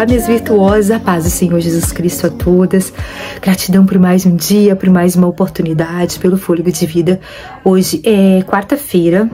Olá, minhas virtuosas, a paz do Senhor Jesus Cristo a todas. Gratidão por mais um dia, por mais uma oportunidade, pelo fôlego de vida. Hoje é quarta-feira,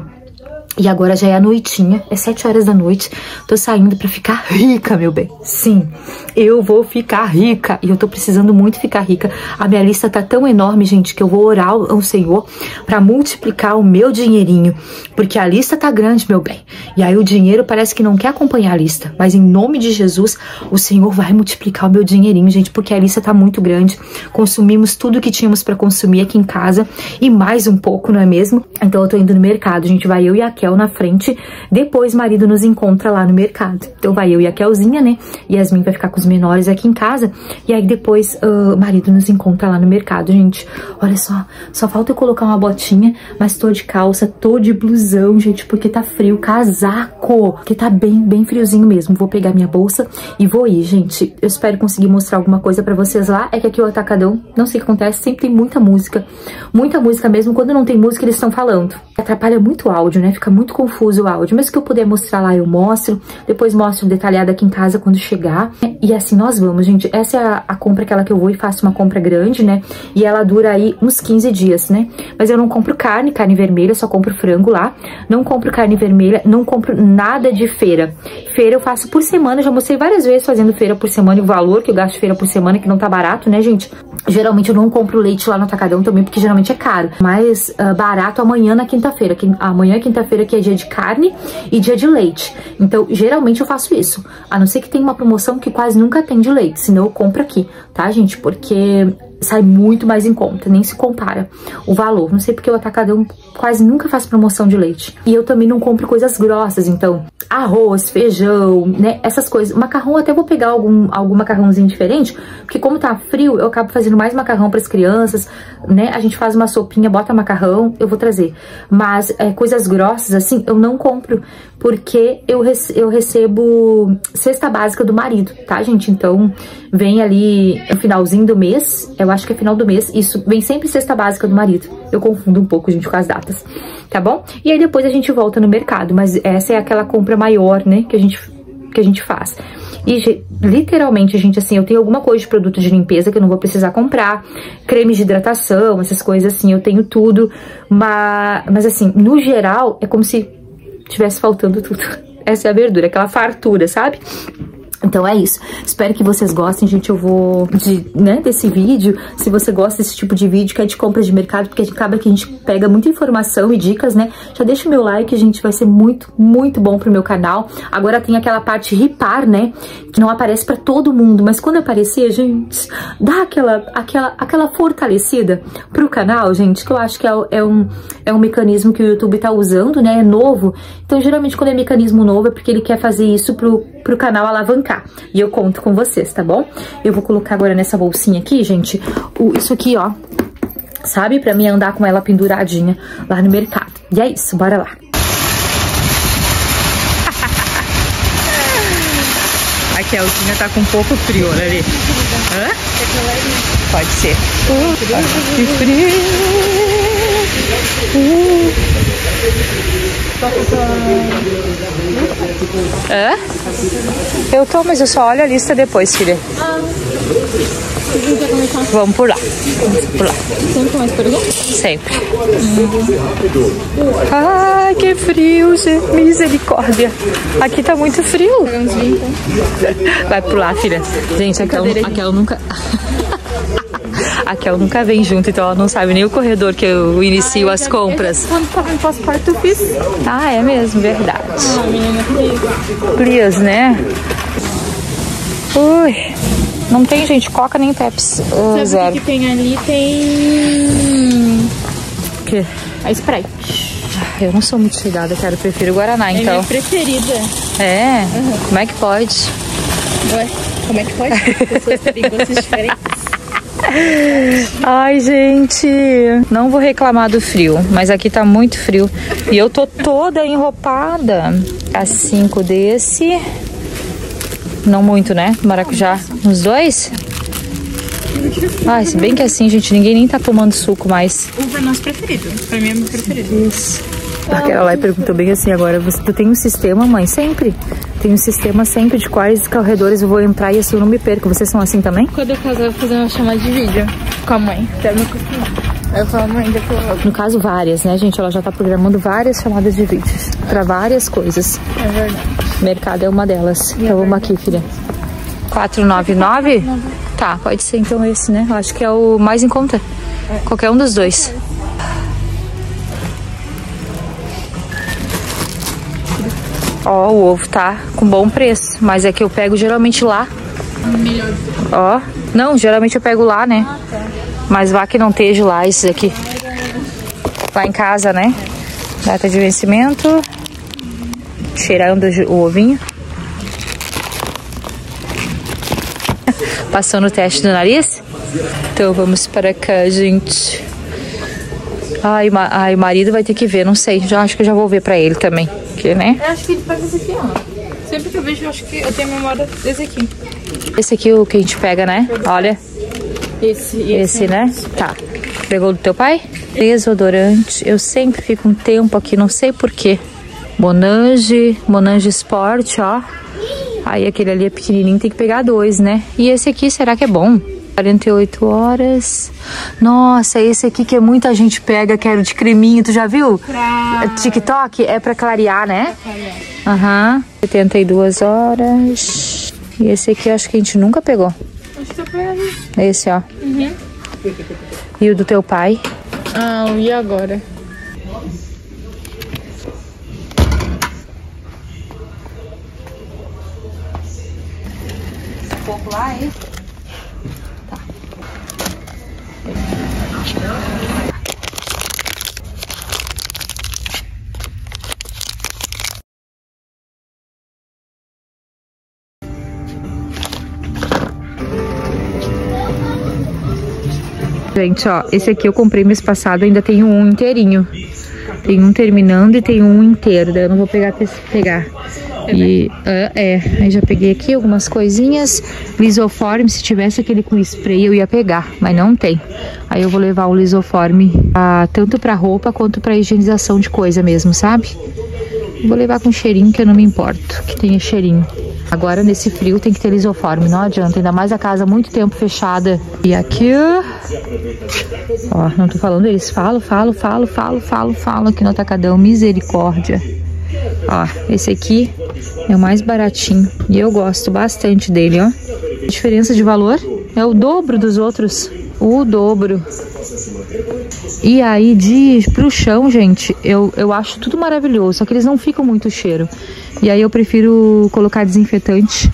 e agora já é a noitinha, é sete horas da noite. Tô saindo pra ficar rica, meu bem. Sim, eu vou ficar rica. E eu tô precisando muito ficar rica. A minha lista tá tão enorme, gente, que eu vou orar ao Senhor pra multiplicar o meu dinheirinho. Porque a lista tá grande, meu bem. E aí o dinheiro parece que não quer acompanhar a lista. Mas em nome de Jesus, o Senhor vai multiplicar o meu dinheirinho, gente, porque a lista tá muito grande. Consumimos tudo que tínhamos pra consumir aqui em casa. E mais um pouco, não é mesmo? Então eu tô indo no mercado, gente. Vai eu e a Kel na frente. Depois, marido nos encontra lá no mercado. Então vai eu e a Kelzinha, né? Yasmin vai ficar com os menores aqui em casa. E aí depois, uh, marido nos encontra lá no mercado, gente. Olha só, só falta eu colocar uma botinha, mas tô de calça, tô de blusão, gente, porque tá frio. Casaco, que tá bem, bem friozinho mesmo. Vou pegar minha bolsa e vou ir, gente. Eu espero conseguir mostrar alguma coisa pra vocês lá. É que aqui o Atacadão, não sei o que acontece, sempre tem muita música. Muita música mesmo. Quando não tem música, eles estão falando. Atrapalha muito o áudio, né? Fica muito confuso o áudio. Mas que eu puder mostrar lá, eu mostro. Depois mostro detalhado aqui em casa quando chegar. E assim nós vamos, gente. Essa é a, a compra aquela que eu vou e faço uma compra grande, né? E ela dura aí uns 15 dias, né? Mas eu não compro carne, carne vermelha, só compro frango lá. Não compro carne vermelha, não compro nada de feira. Feira eu faço por semana, já mostrei várias vezes fazendo feira por semana o valor que eu gasto feira por semana, que não tá barato, né, gente? Geralmente eu não compro leite lá no Atacadão também, porque geralmente é caro. Mas uh, barato amanhã na quinta-feira. Amanhã, quinta-feira, que é dia de carne e dia de leite. Então, geralmente eu faço isso. A não ser que tenha uma promoção que quase nunca tem de leite. Senão eu compro aqui, tá, gente? Porque sai muito mais em conta, nem se compara o valor. Não sei porque o Atacadão quase nunca faz promoção de leite. E eu também não compro coisas grossas, então arroz, feijão, né, essas coisas. Macarrão até vou pegar algum, algum macarrãozinho diferente, porque como tá frio, eu acabo fazendo mais macarrão para as crianças, né? A gente faz uma sopinha, bota macarrão, eu vou trazer. Mas é, coisas grossas assim, eu não compro, porque eu, rece eu recebo cesta básica do marido, tá, gente? Então, vem ali no finalzinho do mês, eu acho que é final do mês, isso vem sempre cesta básica do marido. Eu confundo um pouco, gente, com as datas, tá bom? E aí depois a gente volta no mercado, mas essa é aquela compra maior, né, que a gente, que a gente faz. E literalmente, gente, assim, eu tenho alguma coisa de produto de limpeza que eu não vou precisar comprar, creme de hidratação, essas coisas assim, eu tenho tudo, mas, mas assim, no geral, é como se tivesse faltando tudo. Essa é a verdura, aquela fartura, sabe? Então é isso. Espero que vocês gostem, gente. Eu vou de, né, desse vídeo. Se você gosta desse tipo de vídeo, que é de compra de mercado, porque acaba que a gente pega muita informação e dicas, né? Já deixa o meu like, gente. Vai ser muito, muito bom pro meu canal. Agora tem aquela parte ripar, né? Que não aparece para todo mundo. Mas quando aparecer, gente, dá aquela, aquela, aquela fortalecida pro canal, gente. Que eu acho que é, é, um, é um mecanismo que o YouTube tá usando, né? É novo. Então, geralmente, quando é mecanismo novo, é porque ele quer fazer isso pro, pro canal alavancar. E eu conto com vocês, tá bom? Eu vou colocar agora nessa bolsinha aqui, gente, o, isso aqui, ó, sabe? Pra mim andar com ela penduradinha lá no mercado. E é isso, bora lá. A Kelzinha tá com um pouco frio, olha ali. Hã? Pode ser. Uh, que frio. Uh. Hã? Eu tô, mas eu só olho a lista depois, filha. Vamos por lá. Vamos por lá. Sempre por aqui? Sempre. Ai, que frio, gente. Misericórdia. Aqui tá muito frio. Vai por lá, filha. Gente, aquela, aquela nunca... A Kel nunca vem junto, então ela não sabe nem o corredor que eu inicio as compras. Quando tava em pós-parto, eu fiz. Ah, é mesmo, verdade. Ah, menina, Please, né? Ui, não tem, gente, Coca nem Pepsi. Uh, Sabe zero. o que, que tem ali? Tem Que? a Sprite. Eu não sou muito chegada, cara. Eu prefiro Guaraná, É então. minha preferida. É? Como é que pode? Ué, como é que pode? Pessoas terem gostos diferentes. Ai, gente, não vou reclamar do frio, mas aqui tá muito frio. E eu tô toda enropada. A cinco desse. Não muito, né? Maracujá. Uns dois? Ai, se bem que assim, gente, ninguém nem tá tomando suco mais. Uva é nosso preferido. Pra mim é meu preferido. Isso. A Caroline perguntou bem assim agora, você, tu tem um sistema, mãe? Sempre. Tem um sistema sempre de quais corredores eu vou entrar e assim eu não me perco. Vocês são assim também? Quando eu casar, eu vou fazer uma chamada de vídeo com a mãe. Quero me acostumar. Aí eu falo, mãe, depois eu... No caso, várias, né, gente? Ela já tá programando várias chamadas de vídeos. Pra várias coisas. É verdade. Mercado é uma delas. Então vamos aqui, filha. 499? Tá, pode ser então esse, né? Eu acho que é o mais em conta. Qualquer um dos dois. Ó, o ovo tá com bom preço, mas é que eu pego geralmente lá. Ó, não, geralmente eu pego lá, né? Mas vá que não esteja lá esses aqui. Lá em casa, né? Data de vencimento. Cheirando o ovinho. Passando o teste do nariz. Então vamos para cá, gente. Ai, ma ai, o marido vai ter que ver, não sei. Já acho que eu já vou ver pra ele também. Que, né? Eu acho que ele pega esse aqui, ó. Sempre que eu vejo, eu acho que eu tenho a memória desse aqui. Esse aqui é o que a gente pega, né? Olha. Esse e Esse, né? Tá. Pegou do teu pai? Desodorante. Eu sempre fico um tempo aqui, não sei porquê. Monange, Monange Sport, ó. Aí aquele ali é pequenininho, tem que pegar dois, né? E esse aqui, será que é bom? 48 horas. Nossa, esse aqui que muita gente pega, que era o de creminho, tu já viu? Pra... TikTok é pra clarear, né? Aham. 72 horas. E esse aqui eu acho que a gente nunca pegou. Acho que. Esse, ó. Uhum. E o do teu pai? Ah, e agora? pouco lá, Gente, ó, esse aqui eu comprei mês passado, ainda tem um inteirinho. Tem um terminando e tem um inteiro, daí eu não vou pegar pra pegar. E, ah, é, aí já peguei aqui algumas coisinhas. Lisoforme, se tivesse aquele com spray eu ia pegar, mas não tem. Aí eu vou levar o lisoforme ah, tanto pra roupa quanto pra higienização de coisa mesmo, sabe? Vou levar com cheirinho que eu não me importo, que tenha cheirinho. Agora nesse frio tem que ter lisoforme, não adianta, ainda mais a casa muito tempo fechada. E aqui, ó, não tô falando eles, falo, falo, falo, falo, falo, falo aqui no atacadão, misericórdia. Ó, esse aqui é o mais baratinho e eu gosto bastante dele, ó. Diferença de valor é o dobro dos outros, o dobro. E aí, de pro chão, gente, eu, eu acho tudo maravilhoso, só que eles não ficam muito cheiro. E aí eu prefiro colocar desinfetante.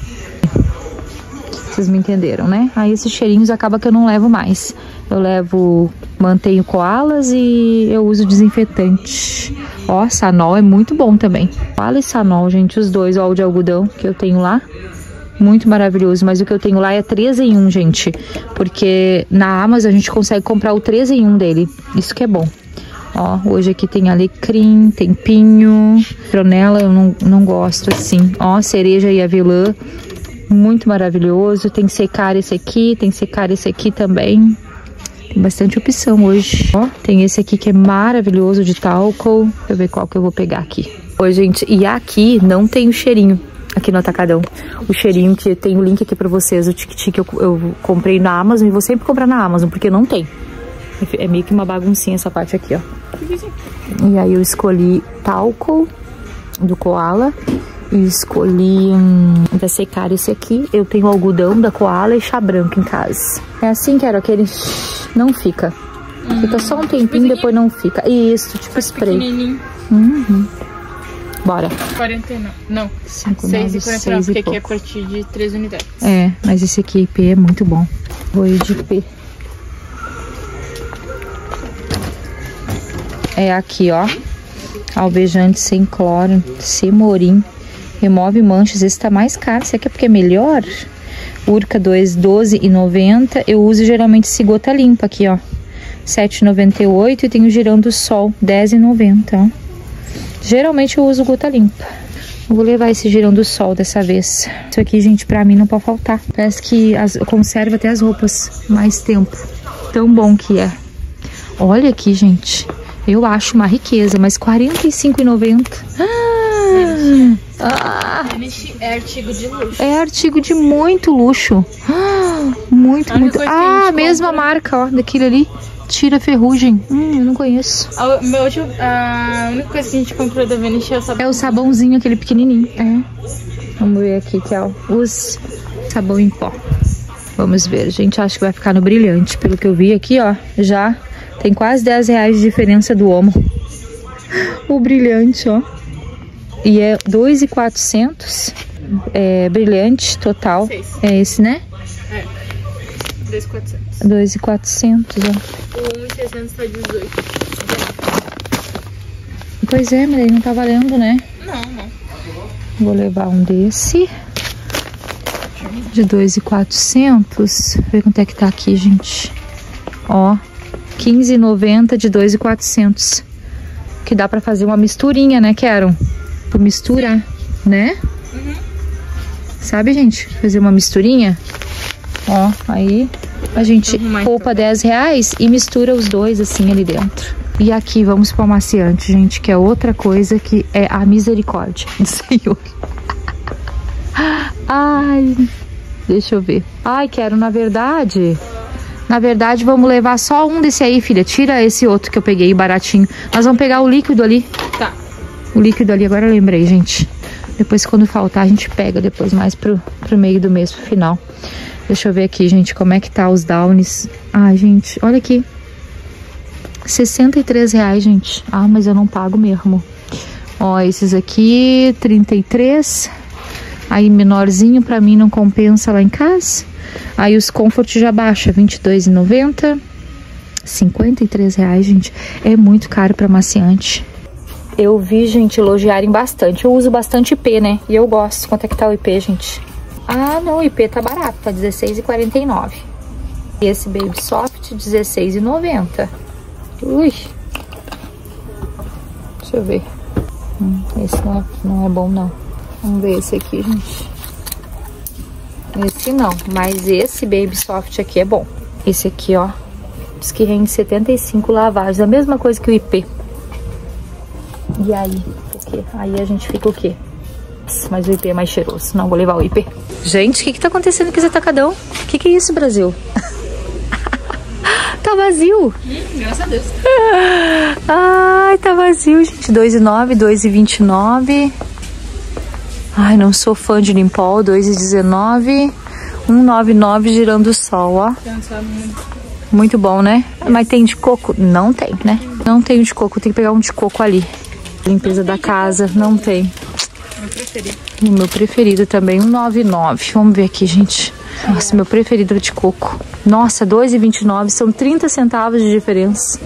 Vocês me entenderam, né? Aí esses cheirinhos acaba que eu não levo mais. Eu levo, mantenho koalas e eu uso desinfetante. Ó, Sanol é muito bom também. Koala e Sanol, gente, os dois, ó, o de algodão que eu tenho lá. Muito maravilhoso, mas o que eu tenho lá é 3 em 1, gente. Porque na Amazon a gente consegue comprar o 3 em 1 dele. Isso que é bom. Ó, hoje aqui tem alecrim, tem pinho, tronela eu não, não gosto assim. Ó, cereja e avelã, muito maravilhoso. Tem secar esse aqui, tem secar esse aqui também. Tem bastante opção hoje. Ó, tem esse aqui que é maravilhoso de talco. Deixa eu ver qual que eu vou pegar aqui. Oi, gente, e aqui não tem o cheirinho aqui no Atacadão. O cheirinho que tem o link aqui pra vocês, o tic-tic eu, eu comprei na Amazon e vou sempre comprar na Amazon, porque não tem. É meio que uma baguncinha essa parte aqui, ó. E aí eu escolhi talco do Koala e escolhi um, da secar esse aqui. Eu tenho algodão da Koala e chá branco em casa. É assim que era aquele... Não fica. Fica só um tempinho, depois não fica. Isso, tipo spray. Uhum. Bora. 49. Não. 5, 6 9, e 49, 6 porque e aqui é a partir de 3 unidades. É, mas esse aqui IP é muito bom. Vou ir de P. É aqui, ó. Alvejante sem cloro, Semorim. Remove manchas. Esse tá mais caro. Esse aqui é porque é melhor. Urca 2, 12,90. Eu uso geralmente esse gota limpa aqui, ó. 7,98 e tem o girando sol, 10,90, ó. Geralmente eu uso gota limpa. Vou levar esse girando sol dessa vez. Isso aqui, gente, pra mim não pode faltar. Parece que as, conserva até as roupas mais tempo. Tão bom que é. Olha aqui, gente. Eu acho uma riqueza, mas R$ 45,90. Ah, ah, É artigo de luxo. é artigo de muito luxo. Ah, muito, muito. Ah, mesma marca, ó, daquele ali. Tira ferrugem. Hum, eu não conheço. A, meu último- a única coisa que a gente comprou da Vanish é o sabão. É o sabãozinho, aquele pequenininho. É. Vamos ver aqui, que é o os sabão em pó. Vamos ver, gente, acho que vai ficar no brilhante. Pelo que eu vi aqui, ó, já tem quase 10 reais de diferença do Omo. O brilhante, ó. E é 2,400. É brilhante total. Seis. É esse, né? 2,400. 2,400, ó. O 1,600 tá 18. Pois é, mas aí não tá valendo, né? Não, não. Vou levar um desse. De 2,400. Ver quanto é que tá aqui, gente. Ó, 15,90 de 2,400. Que dá pra fazer uma misturinha, né, Quero? Pra misturar, né? Sabe, gente? Fazer uma misturinha. Ó, aí a gente poupa 10 reais e mistura os dois assim ali dentro. E aqui vamos para o amaciante, gente, que é outra coisa que é a misericórdia do Senhor. Ai, deixa eu ver. Ai, quero, na verdade. Na verdade, vamos levar só um desse aí, filha. Tira esse outro que eu peguei baratinho. Nós vamos pegar o líquido ali. Tá. O líquido ali, agora eu lembrei, gente. Depois, quando faltar, a gente pega depois mais pro, pro meio do mês, pro final. Deixa eu ver aqui, gente, como é que tá os downs. Ai, gente, olha aqui. 63 reais, gente. Ah, mas eu não pago mesmo. Ó, esses aqui, 33. Aí, menorzinho, pra mim não compensa lá em casa. Aí, os Comfort já baixa, 22,90. 53 reais, gente. É muito caro pra maciante. Eu vi, gente, elogiarem bastante. Eu uso bastante IP, né? E eu gosto. Quanto é que tá o IP, gente? Ah, não, o IP tá barato, tá R$16,49. E esse Baby Soft, R$16,90. Ui. Deixa eu ver. Hum, esse não é, não é bom, não. Vamos ver esse aqui, gente. Esse não, mas esse Baby Soft aqui é bom. Esse aqui, ó, diz que rende 75 lavagens. A mesma coisa que o IP. E aí, o quê? Aí a gente fica o quê? Mas o IP é mais cheiroso. Não, vou levar o IP. Gente, o que que tá acontecendo aqui, Zé Tacadão? O que que é isso, Brasil? tá vazio. Graças a Deus. Ai, tá vazio, gente. 2,9, 2,29. Ai, não sou fã de Limpol. 2,19. 1,99 girando o sol, ó. Muito. Muito bom, né? Mas tem de coco? Não tem, né? Não tem de coco. Tem que pegar um de coco ali. Limpeza da casa. Não tem. Meu preferido. O meu preferido também, 1,99. Vamos ver aqui, gente. Nossa, meu preferido é de coco. Nossa, 2,29. São 30 centavos de diferença.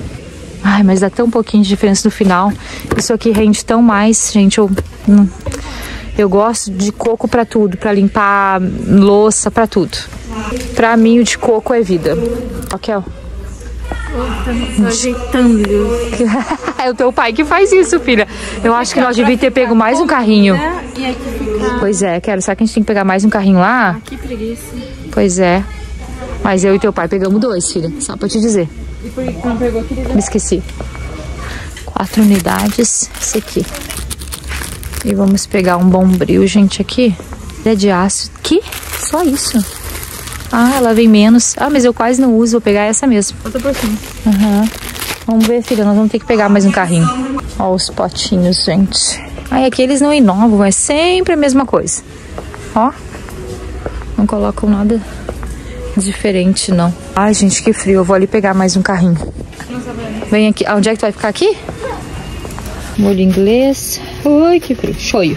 Ai, mas dá tão pouquinho de diferença no final. Isso aqui rende tão mais, gente. Eu, hum, eu gosto de coco pra tudo. Pra limpar louça, pra tudo. Pra mim, o de coco é vida. Ok, ó. Ajeitando. É o teu pai que faz isso, filha. Eu acho que nós devíamos ter pego mais um carrinho. Né? Pois é, quero. Será que a gente tem que pegar mais um carrinho lá? Que preguiça. Pois é. Mas eu e teu pai pegamos dois, filha. Só pra te dizer. E por que não pegou? Me esqueci. Quatro unidades. Esse aqui. E vamos pegar um bombril, gente, aqui. É de aço. Que? Só isso? Ah, ela vem menos. Ah, mas eu quase não uso. Vou pegar essa mesmo. Outra por cima. Aham. Vamos ver, filha. Nós vamos ter que pegar mais um carrinho. Ó os potinhos, gente. Aí aqui eles não inovam. É sempre a mesma coisa. Ó. Não colocam nada diferente, não. Ai, gente, que frio. Eu vou ali pegar mais um carrinho. Vem aqui. Onde é que tu vai ficar aqui? Molho inglês. Ui, que frio. Shoyu.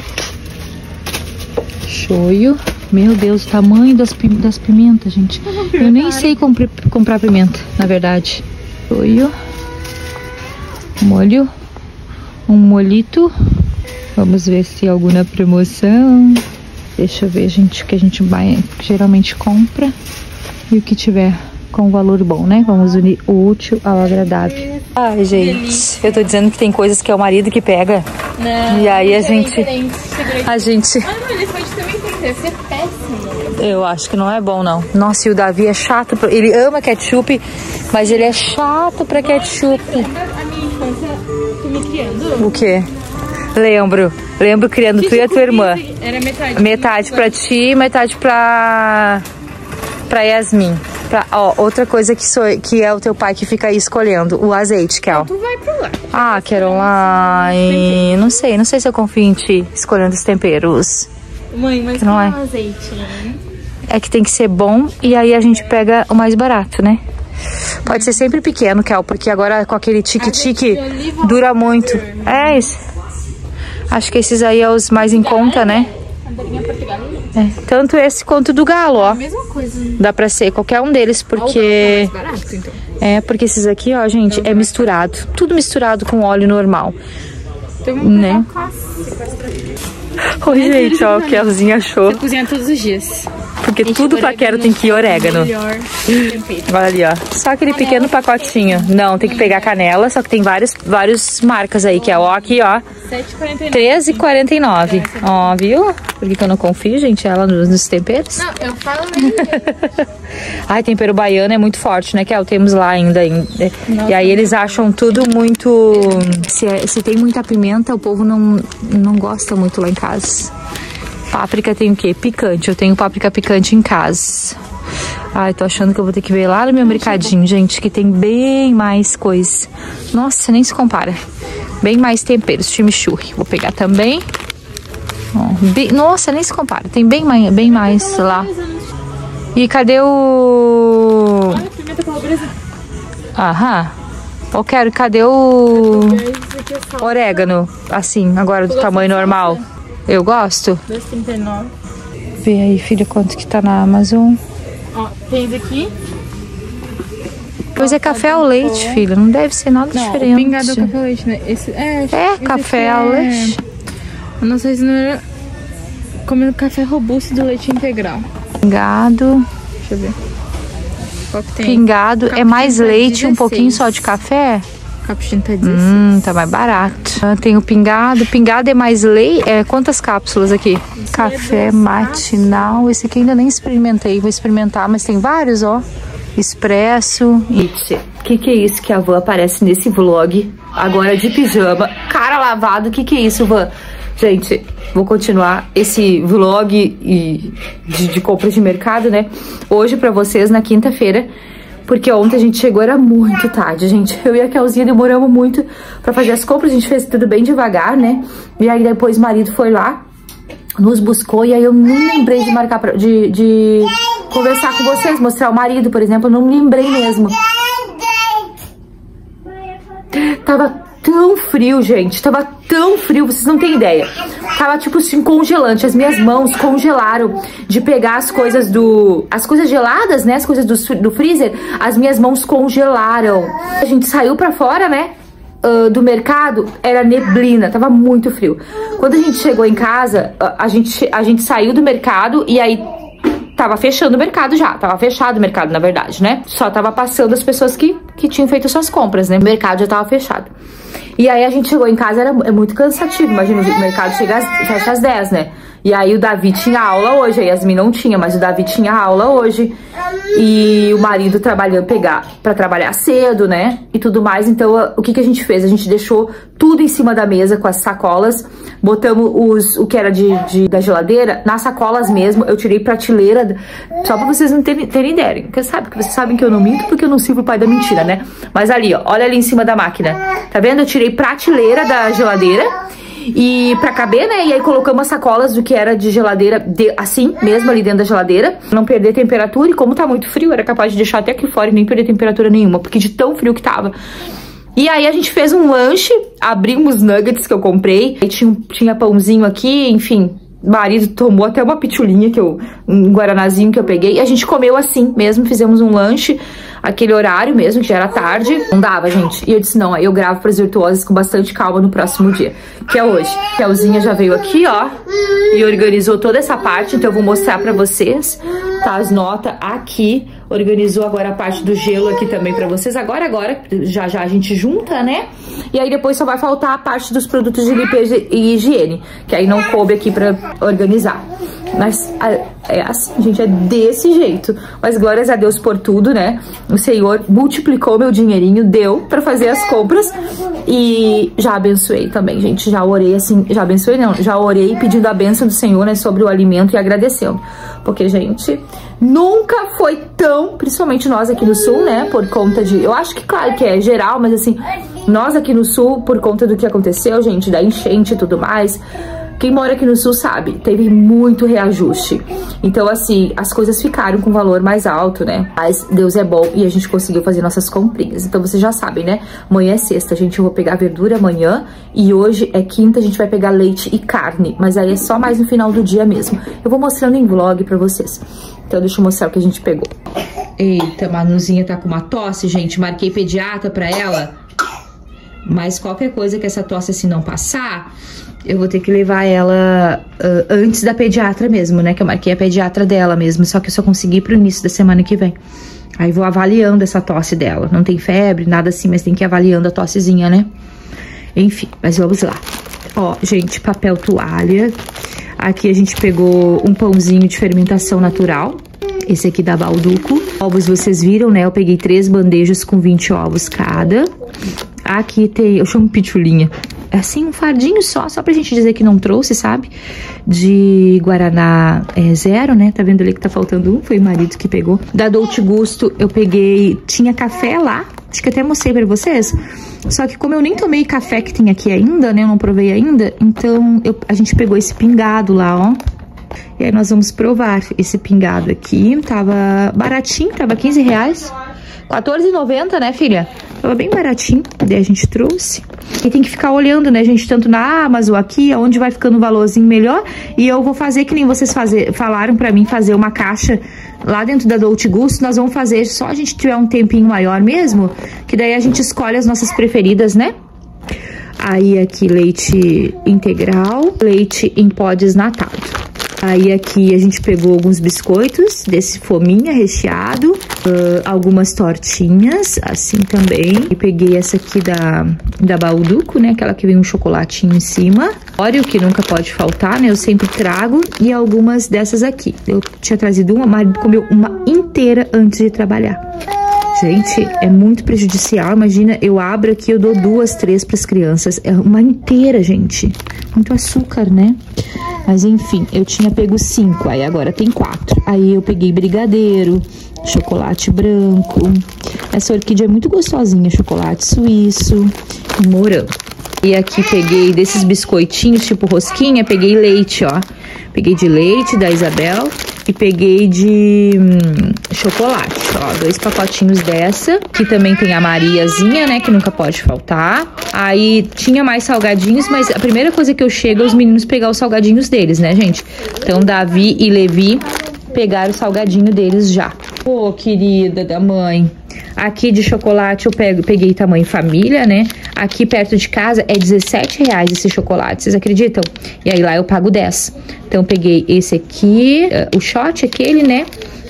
Shoyu. Meu Deus, o tamanho das, pim- das pimentas, gente. Eu nem sei compre- comprar pimenta, na verdade. Shoyu. Molho. Um molito. Vamos ver se é alguma promoção. Deixa eu ver, gente, o que a gente vai, geralmente compra. E o que tiver com valor bom, né? Vamos unir o útil ao agradável. Ai, gente, eu tô dizendo que tem coisas que é o marido que pega. Não. E aí a é gente-. A gente. Ser péssimo. Eu acho que não é bom, não. Nossa, e o Davi é chato. pra- Ele ama ketchup, mas ele é chato pra ketchup. A minha infância, tu me criando. O quê? Lembro. Lembro criando tu e a tua irmã. Era metade. Metade pra ti, metade pra. pra Yasmin. Pra, ó, outra coisa que, sou, que é o teu pai que fica aí escolhendo: o azeite, Kel. Tu vai pro lá. Ah, Caroline. Não sei, não sei se eu confio em ti escolhendo os temperos. Mãe, mas Não é? é azeite, né? É que tem que ser bom e aí a gente pega o mais barato, né? Pode ser sempre pequeno, Kel, porque agora com aquele tique-tique dura muito. É isso. Acho que esses aí é os mais em conta, né? Portugal. É, tanto esse quanto do galo, ó. Mesma coisa. né? Dá pra ser qualquer um deles, porque... Barato, então. É, porque esses aqui, ó, gente, é misturado. Tudo misturado com óleo normal. Tem um Né? Oi, gente, ó, o que a Elzinha achou. Cozinha todos os dias. Porque tudo pra quero tem que ir orégano. Olha ali, ó. Só aquele pequeno pacotinho. Não, tem que pegar canela, só que tem vários, vários marcas aí, que é ó, aqui, ó. 7,49. R$13,49. Ó, viu? Por que, que eu não confio, gente, ela nos, nos temperos? Não, eu falo mesmo. Ai, tempero baiano é muito forte, né, Kel? Temos lá ainda. em- E aí eles acham tudo muito... Se, é- se tem muita pimenta, o povo não, não gosta muito lá em casa. Páprica tem o quê? Picante. Eu tenho páprica picante em casa. Ai, tô achando que eu vou ter que ver lá no meu mercadinho, gente, que tem bem mais coisa. Nossa, nem se compara. Bem mais temperos, chimichurri. Vou pegar também. Ó, bem- nossa, nem se compara. Tem bem mais, bem mais lá. E cadê o. Olha, pimenta calabresa. Aham. Eu quero, cadê o é orégano? Assim, agora do tamanho normal. Eu gosto. 2,39. Vê aí, filha, quanto que tá na Amazon. Ó, tem esse aqui. Pois é café ao leite, filha. Não deve ser nada Não, diferente. pingado é café ao leite, né? Esse, é, É, esse café ao é- leite. Eu não sei se não era... Comendo café robusto do leite integral. Pingado. Deixa eu ver. Qual que tem? Pingado é mais leite, um pouquinho 16. só de café? Cappuccino tá 16. Hum, tá mais barato. Ah, Tem o pingado. Pingado é mais leite. É, quantas cápsulas aqui? Café matinal. Esse aqui ainda nem experimentei. Vou experimentar, mas tem vários, ó. Expresso. O que, que é isso que a Van aparece nesse vlog? Agora de pijama, cara lavado. O que, que é isso, Van? Gente, vou continuar esse vlog e de, de compras de mercado, né? Hoje pra vocês na quinta-feira. Porque ontem a gente chegou, era muito tarde, gente. Eu e a Kelzinha demoramos muito pra fazer as compras. A gente fez tudo bem devagar, né? E aí depois o marido foi lá, nos buscou. E aí eu nem lembrei de marcar, pra, de, de conversar com vocês, mostrar o marido, por exemplo. Eu não me lembrei mesmo. Tava tão frio, gente. Tava tão frio, vocês não têm ideia. Tava tipo assim, congelante. As minhas mãos congelaram de pegar as coisas do. As coisas geladas, né? As coisas do, do freezer. As minhas mãos congelaram. A gente saiu pra fora, né? ah, do mercado era neblina, tava muito frio. Quando a gente chegou em casa, ah, a gente, a gente saiu do mercado e aí Tava fechando o mercado já, tava fechado o mercado, na verdade, né? Só tava passando as pessoas que, que tinham feito suas compras, né? O mercado já tava fechado. E aí a gente chegou em casa, era é muito cansativo. Imagina, o mercado chega às, fecha às 10, né? E aí o Davi tinha aula hoje, a Yasmin não tinha, mas o Davi tinha aula hoje. E o marido trabalhando, pegar pra trabalhar cedo, né? E tudo mais. Então, o que, que a gente fez? A gente deixou tudo em cima da mesa com as sacolas. Botamos os, o que era de, de- da geladeira nas sacolas mesmo. Eu tirei prateleira, só pra vocês não terem, terem ideia. Porque, sabe, porque vocês sabem que eu não minto porque eu não sirvo o pai da mentira, né? Mas ali, ó, olha ali em cima da máquina. Tá vendo? Eu tirei prateleira da geladeira. E pra caber, né? E aí colocamos as sacolas do que era de geladeira, de- assim, mesmo ali dentro da geladeira. Não perder temperatura. E como tá muito frio, era capaz de deixar até aqui fora e nem perder temperatura nenhuma. Porque de tão frio que tava. E aí a gente fez um lanche, abrimos nuggets que eu comprei. Aí tinha, tinha pãozinho aqui, enfim. Marido tomou até uma pitulinha que eu. um guaranazinho que eu peguei. E a gente comeu assim mesmo, fizemos um lanche, aquele horário mesmo, que já era tarde. Não dava, gente. E eu disse, não, eu gravo pras virtuosas com bastante calma no próximo dia. Que é hoje. Kelzinha já veio aqui, ó. E organizou toda essa parte, então eu vou mostrar pra vocês. Tá as notas aqui. Organizou agora a parte do gelo aqui também pra vocês. Agora, agora, já já a gente junta, né? E aí depois só vai faltar a parte dos produtos de limpeza e higiene, que aí não coube aqui pra organizar. Mas é assim, gente, é desse jeito. Mas glórias a Deus por tudo, né? O Senhor multiplicou meu dinheirinho, deu pra fazer as compras e já abençoei também, gente. Já orei assim, já abençoei não, já orei pedindo a bênção do Senhor, né, sobre o alimento e agradecendo. Porque, gente, nunca foi tão, principalmente nós aqui no Sul, né, por conta de... Eu acho que, claro, que é geral, mas assim, nós aqui no Sul, por conta do que aconteceu, gente, da enchente e tudo mais quem mora aqui no sul sabe, teve muito reajuste. Então, assim, as coisas ficaram com valor mais alto, né? Mas Deus é bom e a gente conseguiu fazer nossas comprinhas. Então, vocês já sabem, né? Amanhã é sexta, a gente vai pegar verdura amanhã. E hoje é quinta, a gente vai pegar leite e carne. Mas aí é só mais no final do dia mesmo. Eu vou mostrando em vlog pra vocês. Então, deixa eu mostrar o que a gente pegou. Eita, Manuzinha tá com uma tosse, gente. Marquei pediatra pra ela. Mas qualquer coisa que essa tosse assim não passar, eu vou ter que levar ela uh, antes da pediatra mesmo, né? Que eu marquei a pediatra dela mesmo, só que eu só consegui pro início da semana que vem. Aí vou avaliando essa tosse dela. Não tem febre, nada assim, mas tem que ir avaliando a tossezinha, né? Enfim, mas vamos lá. Ó, gente, papel toalha. Aqui a gente pegou um pãozinho de fermentação natural. Esse aqui da Balduco. Ovos vocês viram, né? Eu peguei três bandejas com 20 ovos cada. Aqui tem, eu chamo pitulinha assim, um fardinho só, só pra gente dizer que não trouxe, sabe? De Guaraná é, zero, né? Tá vendo ali que tá faltando um? Foi o marido que pegou. Da Dolce Gusto, eu peguei, tinha café lá, acho que até mostrei pra vocês. Só que como eu nem tomei café que tem aqui ainda, né? Eu não provei ainda, então eu, a gente pegou esse pingado lá, ó. E aí nós vamos provar esse pingado aqui. Tava baratinho, tava 15 reais. 14,90, né, filha? Tava bem baratinho, daí a gente trouxe. E tem que ficar olhando, né, gente, tanto na Amazon aqui, onde vai ficando o valorzinho melhor. E eu vou fazer que nem vocês fazer, falaram pra mim, fazer uma caixa lá dentro da Dolce Gusto. Nós vamos fazer só a gente tiver um tempinho maior mesmo, que daí a gente escolhe as nossas preferidas, né? Aí aqui leite integral, leite em pó desnatado. Aí aqui a gente pegou alguns biscoitos desse fominha recheado, uh, algumas tortinhas, assim também. E peguei essa aqui da, da Balduco, né? Aquela que vem um chocolatinho em cima. Óleo, que nunca pode faltar, né? Eu sempre trago. E algumas dessas aqui. Eu tinha trazido uma, mas comeu uma inteira antes de trabalhar. Gente, é muito prejudicial. Imagina, eu abro aqui, eu dou duas, três para as crianças. É uma inteira, gente. Muito açúcar, né? Mas enfim, eu tinha pego cinco, aí agora tem quatro. Aí eu peguei brigadeiro, chocolate branco. Essa orquídea é muito gostosinha, chocolate suíço e morango. E aqui peguei desses biscoitinhos, tipo rosquinha, peguei leite, ó. Peguei de leite da Isabel e peguei de hum, chocolate, ó, dois pacotinhos dessa, que também tem a Mariazinha, né, que nunca pode faltar. Aí tinha mais salgadinhos, mas a primeira coisa que eu chego é os meninos pegar os salgadinhos deles, né, gente? Então, Davi e Levi pegaram o salgadinho deles já. Ô, oh, querida da mãe. Aqui de chocolate eu pego, peguei tamanho família, né? Aqui perto de casa é 17 reais esse chocolate, vocês acreditam? E aí lá eu pago 10. Então peguei esse aqui, uh, o shot aquele, né?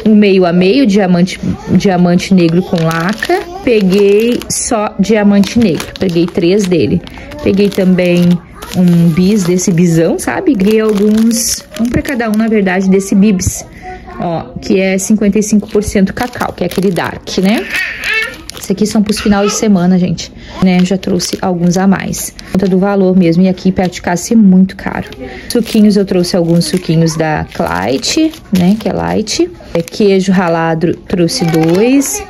Um meio a meio, diamante, diamante negro com laca. Peguei só diamante negro, peguei três dele. Peguei também um bis desse bisão, sabe? Ganhei alguns, um para cada um, na verdade, desse bibs ó, que é 55% cacau, que é aquele dark, né? Esse aqui são pros final de semana, gente, né? Já trouxe alguns a mais. Conta do valor mesmo, e aqui perto de casa é muito caro. Suquinhos, eu trouxe alguns suquinhos da Clyde, né? Que é light. É, queijo ralado, trouxe dois.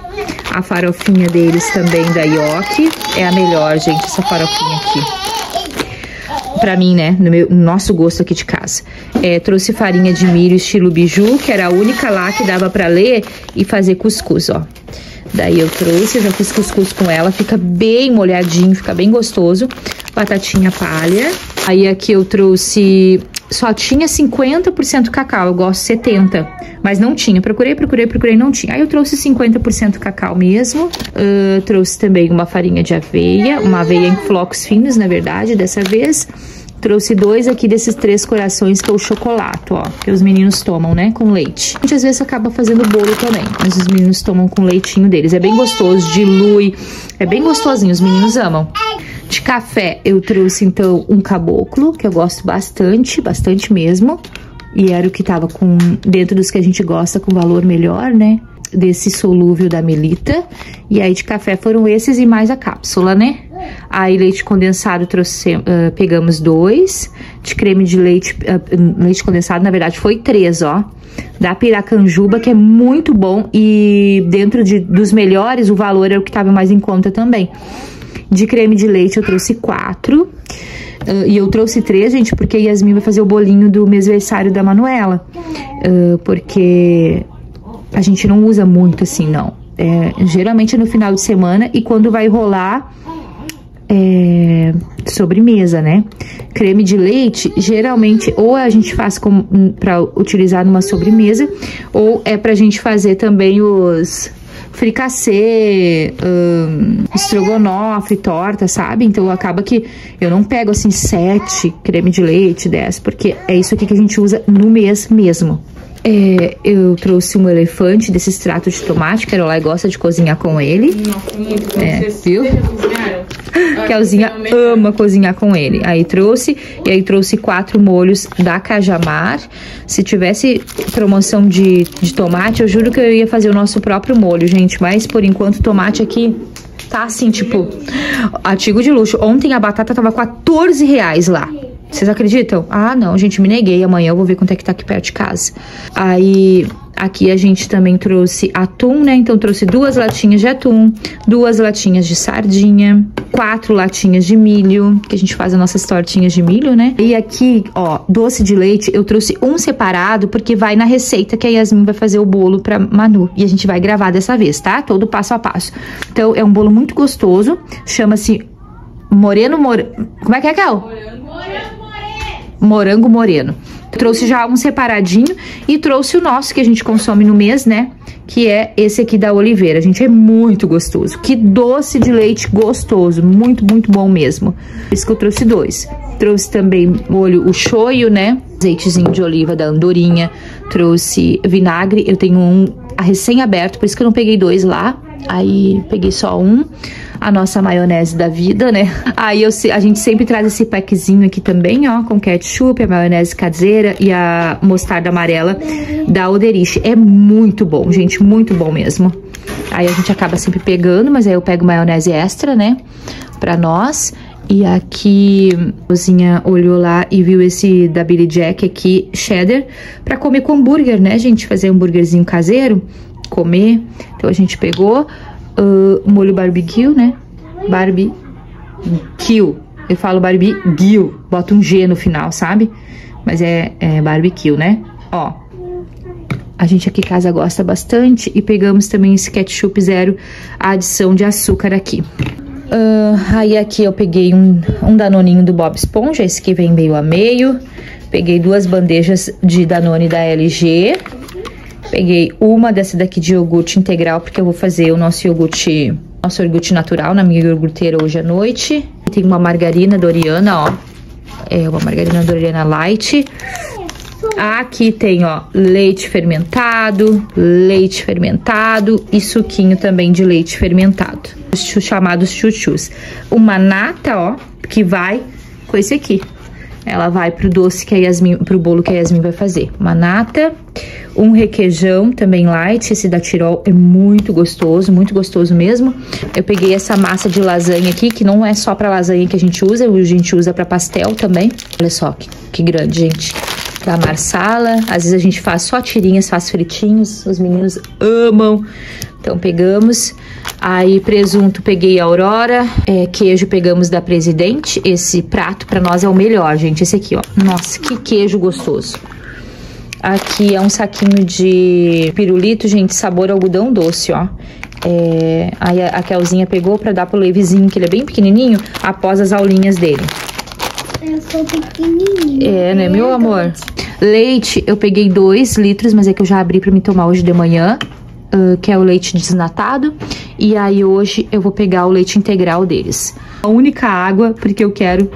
A farofinha deles também da Yoki. É a melhor, gente, essa farofinha aqui para mim, né, no, meu, no nosso gosto aqui de casa. É, trouxe farinha de milho estilo biju, que era a única lá que dava para ler e fazer cuscuz, ó. Daí eu trouxe, eu já fiz cuscuz com ela, fica bem molhadinho, fica bem gostoso. Batatinha palha. Aí aqui eu trouxe só tinha 50% cacau, eu gosto 70%, mas não tinha. Procurei, procurei, procurei, não tinha. Aí eu trouxe 50% cacau mesmo. Uh, trouxe também uma farinha de aveia, uma aveia em flocos finos, na verdade, dessa vez. Trouxe dois aqui desses três corações, que é o chocolate, ó. Que os meninos tomam, né? Com leite. A gente às vezes acaba fazendo bolo também. Mas os meninos tomam com leitinho deles. É bem gostoso, dilui. É bem gostosinho, os meninos amam. De café, eu trouxe então um caboclo, que eu gosto bastante, bastante mesmo. E era o que tava com dentro dos que a gente gosta, com valor melhor, né? Desse solúvel da Melita. E aí de café foram esses e mais a cápsula, né? Aí leite condensado trouxe, uh, pegamos dois. De creme de leite, uh, leite condensado, na verdade, foi três, ó. Da Piracanjuba, que é muito bom. E dentro de, dos melhores, o valor é o que tava mais em conta também. De creme de leite eu trouxe quatro. Uh, e eu trouxe três, gente, porque a Yasmin vai fazer o bolinho do mêsversário da Manuela. Uh, porque a gente não usa muito assim, não. É, geralmente é no final de semana e quando vai rolar é, sobremesa, né? Creme de leite, geralmente, ou a gente faz para utilizar numa sobremesa, ou é pra gente fazer também os fricassê, um, estrogonofe, torta, sabe? Então acaba que eu não pego assim sete creme de leite, dez, porque é isso aqui que a gente usa no mês mesmo. É, eu trouxe um elefante desse extrato de tomate, que a Caroline gosta de cozinhar com ele. Nossa, muito é, viu? Kelzinha ama cozinhar com ele. Aí trouxe, e aí trouxe quatro molhos da Cajamar. Se tivesse promoção de, de tomate, eu juro que eu ia fazer o nosso próprio molho, gente. Mas por enquanto, tomate aqui tá assim, tipo, artigo de luxo. Ontem a batata tava 14 reais lá. Vocês acreditam? Ah, não, gente, me neguei. Amanhã eu vou ver quanto é que tá aqui perto de casa. Aí, aqui a gente também trouxe atum, né? Então, trouxe duas latinhas de atum, duas latinhas de sardinha, quatro latinhas de milho, que a gente faz as nossas tortinhas de milho, né? E aqui, ó, doce de leite, eu trouxe um separado, porque vai na receita que a Yasmin vai fazer o bolo pra Manu. E a gente vai gravar dessa vez, tá? Todo passo a passo. Então, é um bolo muito gostoso. Chama-se Moreno Moreno. Como é que é, Cal? Moreno Moreno morango moreno. Trouxe já um separadinho e trouxe o nosso que a gente consome no mês, né? Que é esse aqui da Oliveira. Gente, é muito gostoso. Que doce de leite gostoso. Muito, muito bom mesmo. Por isso que eu trouxe dois. Trouxe também molho, o shoyu, né? Azeitezinho de oliva da Andorinha. Trouxe vinagre. Eu tenho um recém-aberto, por isso que eu não peguei dois lá. Aí peguei só um a nossa maionese da vida, né? Aí eu, a gente sempre traz esse packzinho aqui também, ó, com ketchup, a maionese caseira e a mostarda amarela da Oderich. É muito bom, gente, muito bom mesmo. Aí a gente acaba sempre pegando, mas aí eu pego maionese extra, né, pra nós. E aqui, cozinha olhou lá e viu esse da Billy Jack aqui, cheddar, pra comer com hambúrguer, né, gente? Fazer hambúrguerzinho caseiro, comer. Então a gente pegou uh, molho barbecue, né? Barbecue. Eu falo barbecue, bota um G no final, sabe? Mas é, é barbecue, né? Ó, a gente aqui em casa gosta bastante e pegamos também esse ketchup zero, a adição de açúcar aqui. Uh, aí aqui eu peguei um, um danoninho do Bob Esponja, esse que vem meio a meio. Peguei duas bandejas de Danone da LG. Peguei uma dessa daqui de iogurte integral, porque eu vou fazer o nosso iogurte, nosso iogurte natural na minha iogurteira hoje à noite. Tem uma margarina Doriana, ó. É uma margarina Doriana Light. Aqui tem, ó, leite fermentado, leite fermentado e suquinho também de leite fermentado. Os chamados chuchus. Uma nata, ó, que vai com esse aqui. Ela vai pro doce que a Yasmin, pro bolo que a Yasmin vai fazer. Uma nata, um requeijão também light, esse da Tirol é muito gostoso, muito gostoso mesmo. Eu peguei essa massa de lasanha aqui, que não é só pra lasanha que a gente usa, a gente usa pra pastel também. Olha só que, que grande, gente. Da marsala, às vezes a gente faz só tirinhas, faz fritinhos, os meninos amam. Então pegamos, aí presunto peguei a Aurora, é, queijo pegamos da Presidente. Esse prato para nós é o melhor, gente. Esse aqui, ó. Nossa, que queijo gostoso. Aqui é um saquinho de pirulito, gente, sabor algodão doce, ó. É, aí a, Kelzinha pegou pra dar pro Levizinho, que ele é bem pequenininho, após as aulinhas dele. Pequenininho. É, né, meu amor? Leite, eu peguei dois litros, mas é que eu já abri pra me tomar hoje de manhã uh, que é o leite desnatado. E aí hoje eu vou pegar o leite integral deles. A única água, porque eu quero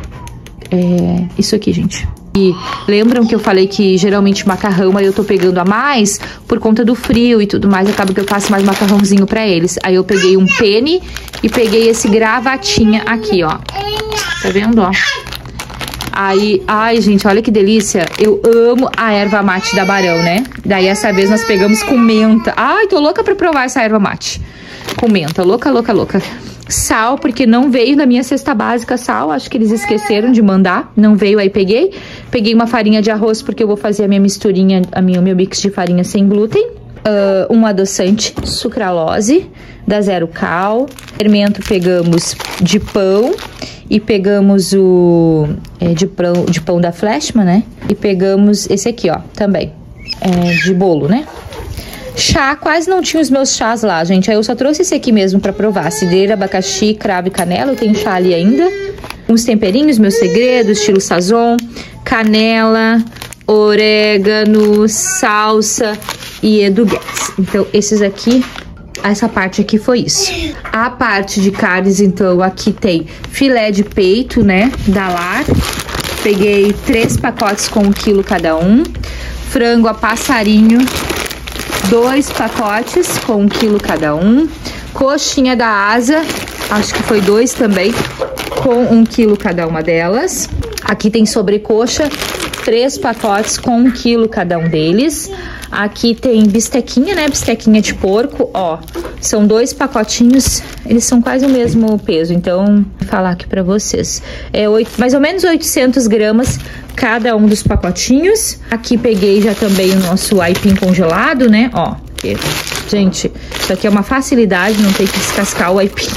é isso aqui, gente. E lembram que eu falei que geralmente macarrão aí eu tô pegando a mais por conta do frio e tudo mais, acaba que eu faço mais macarrãozinho pra eles. Aí eu peguei um pene e peguei esse gravatinha aqui, ó. Tá vendo, ó? Aí, ai, gente, olha que delícia. Eu amo a erva mate da Barão, né? Daí, essa vez, nós pegamos com menta. Ai, tô louca pra provar essa erva mate. Com menta. Louca, louca, louca. Sal, porque não veio na minha cesta básica sal. Acho que eles esqueceram de mandar. Não veio, aí peguei. Peguei uma farinha de arroz, porque eu vou fazer a minha misturinha, a minha, o meu mix de farinha sem glúten. Uh, um adoçante sucralose da Zero Cal. Fermento pegamos de pão e pegamos o é, de, pão, de pão da Flashman, né? E pegamos esse aqui, ó, também, é, de bolo, né? Chá, quase não tinha os meus chás lá, gente. Aí eu só trouxe esse aqui mesmo pra provar. Cidreira, abacaxi, cravo e canela. Eu tenho chá ali ainda. Uns temperinhos, meus segredos, estilo sazon, canela, orégano, salsa e Edu Então, esses aqui essa parte aqui foi isso. A parte de carnes, então, aqui tem filé de peito, né, da Lar. Peguei três pacotes com um quilo cada um. Frango a passarinho, dois pacotes com um quilo cada um. Coxinha da asa, acho que foi dois também, com um quilo cada uma delas. Aqui tem sobrecoxa, três pacotes com um quilo cada um deles. Aqui tem bistequinha, né? Bistequinha de porco, ó. São dois pacotinhos, eles são quase o mesmo peso, então vou falar aqui pra vocês. É oito, mais ou menos 800 gramas cada um dos pacotinhos. Aqui peguei já também o nosso aipim congelado, né? Ó, gente, isso aqui é uma facilidade, não tem que descascar o aipim.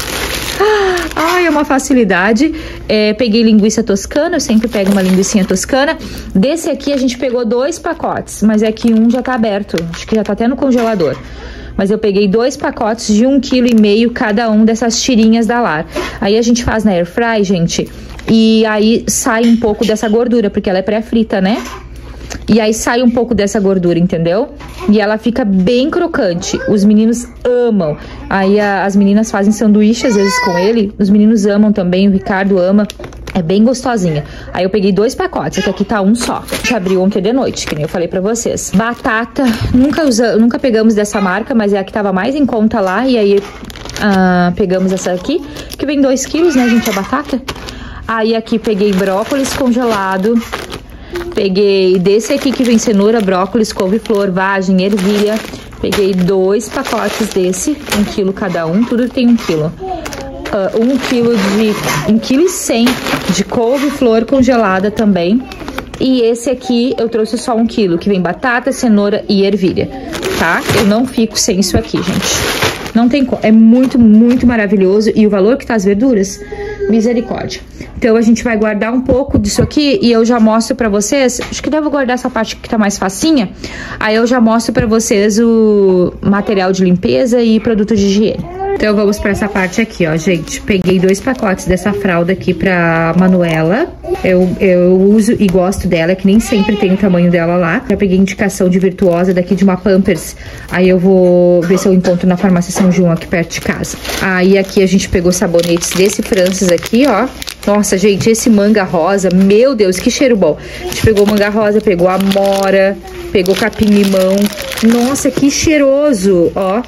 Ai, é uma facilidade. É, peguei linguiça toscana, eu sempre pego uma linguiça toscana. Desse aqui a gente pegou dois pacotes, mas é que um já tá aberto. Acho que já tá até no congelador. Mas eu peguei dois pacotes de um quilo e meio cada um dessas tirinhas da Lar. Aí a gente faz na air fry, gente, e aí sai um pouco dessa gordura, porque ela é pré-frita, né? E aí sai um pouco dessa gordura, entendeu? E ela fica bem crocante. Os meninos amam. Aí a, as meninas fazem sanduíche às vezes com ele. Os meninos amam também, o Ricardo ama. É bem gostosinha. Aí eu peguei dois pacotes, que aqui tá um só. Gente abriu ontem de noite, que nem eu falei pra vocês. Batata, nunca, usa, nunca pegamos dessa marca, mas é a que tava mais em conta lá. E aí uh, pegamos essa aqui, que vem 2 quilos, né, gente, a batata. Aí aqui peguei brócolis congelado, Peguei desse aqui que vem cenoura, brócolis, couve-flor, vagem, ervilha. Peguei dois pacotes desse, um quilo cada um, tudo tem um quilo. Uh, um quilo de. um quilo e cem de couve-flor congelada também. E esse aqui eu trouxe só um quilo, que vem batata, cenoura e ervilha, tá? Eu não fico sem isso aqui, gente. Não tem como. É muito, muito maravilhoso. E o valor que tá as verduras, misericórdia. Então a gente vai guardar um pouco disso aqui e eu já mostro pra vocês, acho que devo guardar essa parte que tá mais facinha, aí eu já mostro pra vocês o material de limpeza e produto de higiene. Então vamos para essa parte aqui, ó, gente. Peguei dois pacotes dessa fralda aqui pra Manuela. Eu, eu uso e gosto dela, que nem sempre tem o tamanho dela lá. Já peguei indicação de Virtuosa daqui de uma Pampers. Aí eu vou ver se eu encontro na farmácia São João aqui perto de casa. Aí aqui a gente pegou sabonetes desse Francis aqui, ó. Nossa, gente, esse manga rosa, meu Deus, que cheiro bom. A gente pegou manga rosa, pegou amora, pegou capim-limão. Nossa, que cheiroso, ó.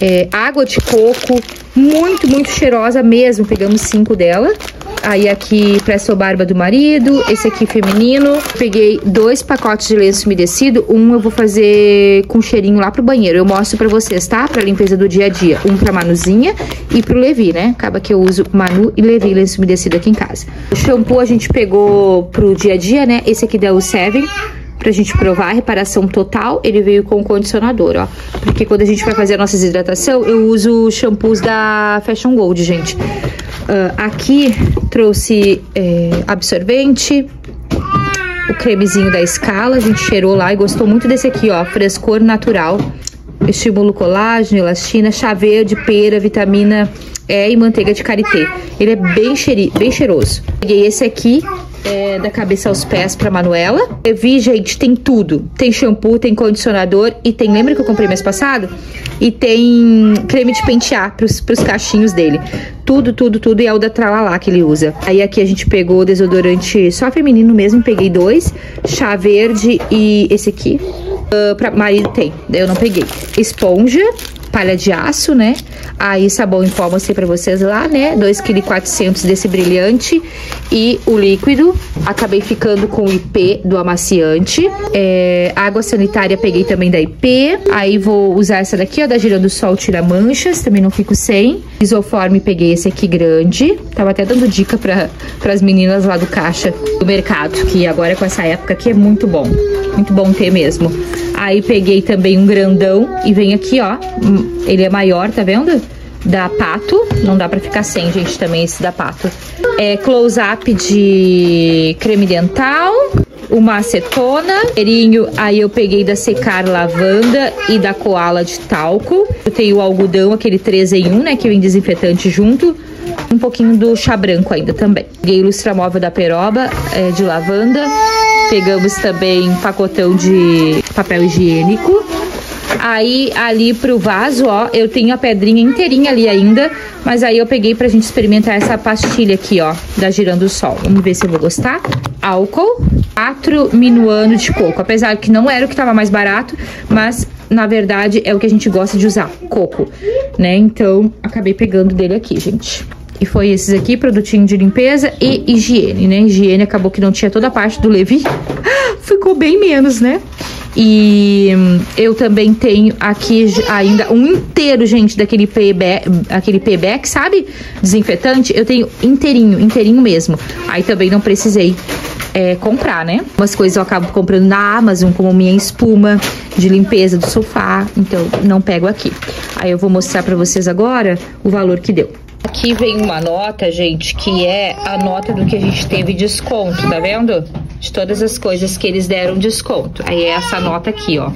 É, água de coco, muito, muito cheirosa mesmo. Pegamos cinco dela. Aí aqui presto barba do marido, esse aqui feminino. Peguei dois pacotes de lenço umedecido, um eu vou fazer com cheirinho lá pro banheiro. Eu mostro pra vocês, tá? Pra limpeza do dia a dia. Um pra Manuzinha e pro Levi, né? Acaba que eu uso Manu e Levi lenço umedecido aqui em casa. O shampoo a gente pegou pro dia a dia, né? Esse aqui da U7 pra gente provar a reparação total, ele veio com condicionador, ó. Porque quando a gente vai fazer a nossa desidratação, eu uso shampoos da Fashion Gold, gente. Uh, aqui trouxe é, absorvente, o cremezinho da escala, a gente cheirou lá e gostou muito desse aqui, ó, frescor natural. Estímulo colágeno, elastina, chá verde, pera, vitamina E e manteiga de karité. Ele é bem, cheiri, bem cheiroso. Peguei esse aqui, é, da cabeça aos pés pra Manuela. Eu vi, gente, tem tudo. Tem shampoo, tem condicionador e tem. Lembra que eu comprei mês passado? E tem creme de pentear pros, pros cachinhos dele. Tudo, tudo, tudo. E é o da Tralalá que ele usa. Aí aqui a gente pegou desodorante só feminino mesmo. Peguei dois: chá verde e esse aqui. Uh, pra marido tem, eu não peguei. Esponja palha de aço, né? Aí sabão em pó mostrei pra vocês lá, né? 2,4 kg desse brilhante e o líquido. Acabei ficando com o IP do amaciante. É, água sanitária peguei também da IP. Aí vou usar essa daqui, ó, da Girando Sol Tira Manchas. Também não fico sem. Isoforme peguei esse aqui grande. Tava até dando dica para as meninas lá do caixa do mercado, que agora com essa época aqui é muito bom. Muito bom ter mesmo. Aí peguei também um grandão e vem aqui, ó. Ele é maior, tá vendo? Da Pato. Não dá pra ficar sem, gente, também esse da Pato. É close-up de creme dental. Uma acetona. Cheirinho, aí eu peguei da Secar Lavanda e da Koala de talco. Eu tenho o algodão, aquele 3 em 1, né? Que vem desinfetante junto um pouquinho do chá branco ainda também. Peguei o móvel da Peroba é, de lavanda Pegamos também pacotão de papel higiênico. Aí, ali pro vaso, ó, eu tenho a pedrinha inteirinha ali ainda. Mas aí eu peguei pra gente experimentar essa pastilha aqui, ó, da Girando Sol. Vamos ver se eu vou gostar. Álcool, 4 minuano de coco. Apesar que não era o que tava mais barato, mas na verdade é o que a gente gosta de usar, coco, né? Então, acabei pegando dele aqui, gente. E foi esses aqui, produtinho de limpeza e higiene, né? Higiene acabou que não tinha toda a parte do Levi. Ficou bem menos, né? E hum, eu também tenho aqui ainda um inteiro, gente, daquele payback, aquele payback, sabe? Desinfetante. Eu tenho inteirinho, inteirinho mesmo. Aí também não precisei é, comprar, né? Umas coisas eu acabo comprando na Amazon, como minha espuma de limpeza do sofá. Então, não pego aqui. Aí eu vou mostrar pra vocês agora o valor que deu. Aqui vem uma nota, gente, que é a nota do que a gente teve desconto, tá vendo? De todas as coisas que eles deram desconto. Aí é essa nota aqui, ó.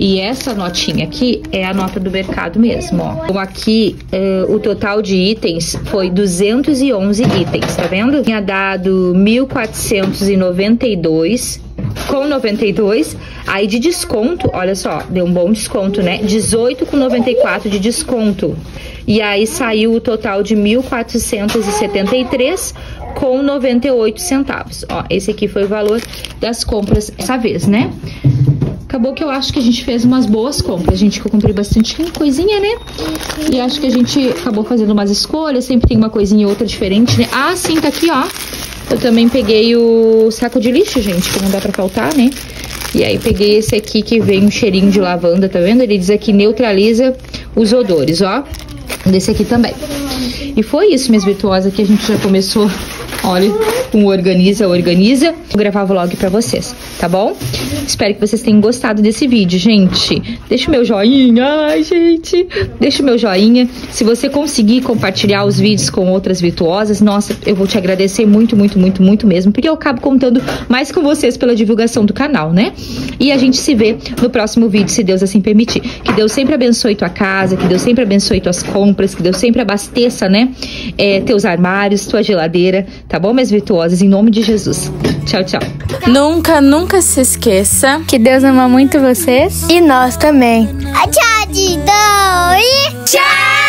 E essa notinha aqui é a nota do mercado mesmo, ó. Então aqui uh, o total de itens foi 211 itens, tá vendo? Tinha dado 1.492 com 92. Aí de desconto, olha só, deu um bom desconto, né? 18 com 94 de desconto. E aí saiu o total de 1.473 com 98 centavos. Ó, esse aqui foi o valor das compras essa vez, né? Acabou que eu acho que a gente fez umas boas compras, gente, que eu comprei bastante coisinha, né? E acho que a gente acabou fazendo umas escolhas, sempre tem uma coisinha ou outra diferente, né? Ah, sim, tá aqui, ó. Eu também peguei o saco de lixo, gente, que não dá pra faltar, né? E aí peguei esse aqui que vem um cheirinho de lavanda, tá vendo? Ele diz aqui neutraliza os odores, ó. Desse aqui também. E foi isso, minhas virtuosas, que a gente já começou Olha, um Organiza, Organiza. Vou gravar vlog pra vocês, tá bom? Espero que vocês tenham gostado desse vídeo, gente. Deixa o meu joinha, ai, gente. Deixa o meu joinha. Se você conseguir compartilhar os vídeos com outras virtuosas, nossa, eu vou te agradecer muito, muito, muito, muito mesmo, porque eu acabo contando mais com vocês pela divulgação do canal, né? E a gente se vê no próximo vídeo, se Deus assim permitir. Que Deus sempre abençoe tua casa, que Deus sempre abençoe tuas compras, que Deus sempre abasteça, né? É, teus armários, tua geladeira, tá tá bom, minhas virtuosas? Em nome de Jesus. Tchau, tchau. Nunca, nunca se esqueça que Deus ama muito vocês e nós também. Tchau, Didão! E tchau!